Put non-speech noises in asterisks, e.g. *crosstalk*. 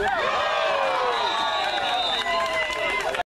Yeah. *laughs*